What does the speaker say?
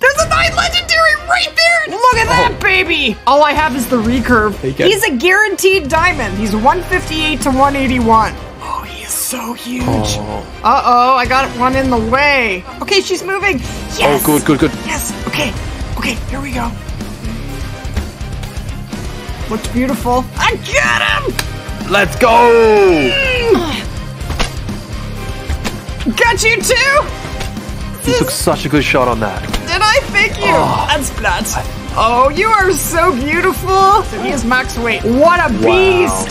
There's a nine legendary right there. Look at that baby. All I have is the recurve. He's a guaranteed diamond. He's 158 to 181. Oh, he is so huge. Oh. Uh oh, I got one in the way. Okay, she's moving. Yes. Oh, good, good, good. Yes. Okay. Okay, here we go. Looks beautiful. I got him. Let's go! Got you too. You took such a good shot on that. Thank you. That's nuts. Oh, you are so beautiful. So he is max weight. What a beast.